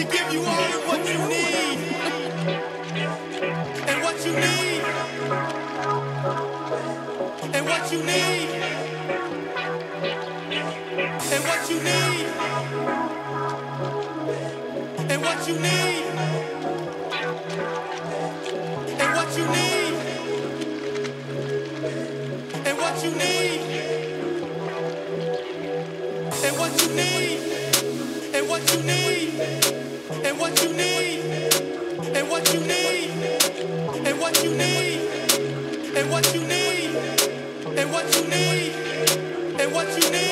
to give you all what you need. And what you need. And what you need. And what you need. And what you need. And what you need. And what you need. what you need, and what you need.